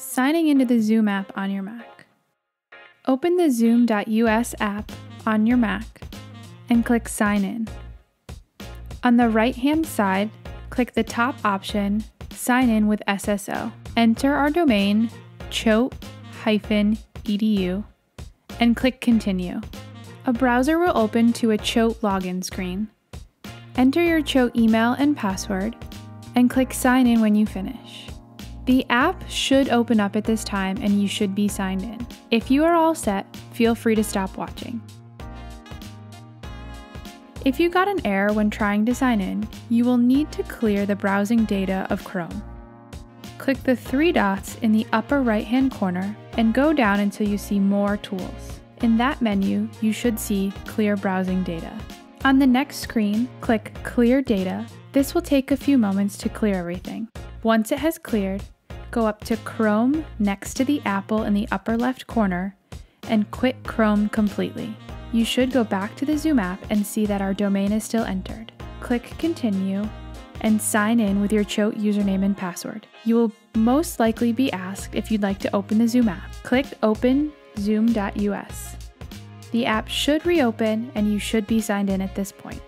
signing into the Zoom app on your Mac. Open the Zoom.us app on your Mac and click Sign In. On the right hand side, click the top option Sign In with SSO. Enter our domain, choate-edu, and click Continue. A browser will open to a Choate login screen. Enter your Choate email and password, and click Sign In when you finish. The app should open up at this time and you should be signed in. If you are all set, feel free to stop watching. If you got an error when trying to sign in, you will need to clear the browsing data of Chrome. Click the three dots in the upper right hand corner and go down until you see More Tools. In that menu, you should see Clear Browsing Data. On the next screen, click Clear Data. This will take a few moments to clear everything. Once it has cleared, go up to Chrome next to the apple in the upper left corner and quit Chrome completely. You should go back to the Zoom app and see that our domain is still entered. Click Continue and sign in with your Choate username and password. You will most likely be asked if you'd like to open the Zoom app. Click Open Zoom.us. The app should reopen and you should be signed in at this point.